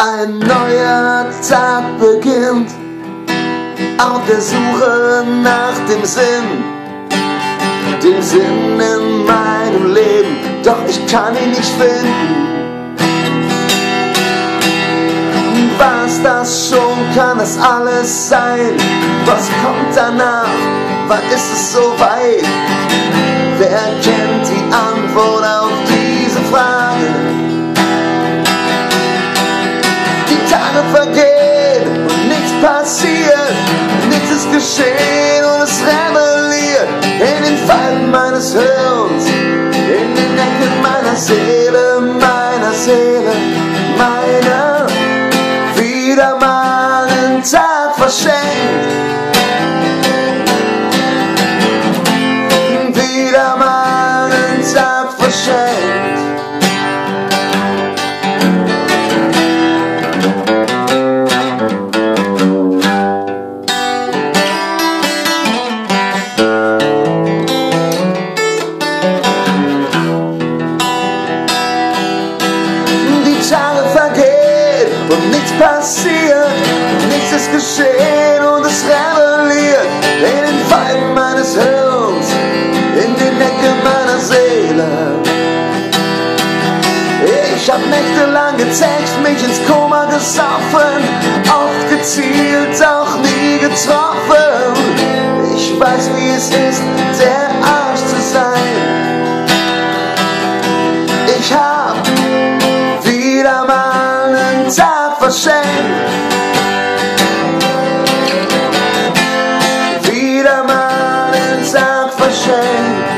Ein neuer Tag beginnt auf der Suche nach dem Sinn, dem Sinn in meinem Leben, doch ich kann ihn nicht finden. Was das schon kann es alles sein? Was kommt danach? Wann ist es so weit? Wer kennt die Antwort auf passiert, nichts ist geschehen und es rebelliert in den Falten meines Hirns, in den Ecken meiner Seele, meiner Seele, meiner wieder mal einen Tag verschenkt. Wieder mal einen Tag verschenkt. Nichts passiert, nichts ist geschehen und es rebelliert in den Falten meines Hirns, in den Ecken meiner Seele. Ich hab nächtelang gezecht, mich ins Koma gesoffen, oft gezielt, auch nie getroffen. Ich weiß, wie es ist, der Arsch zu sein. Ich hab verschenkt. Wieder mal einen Tag verschenkt.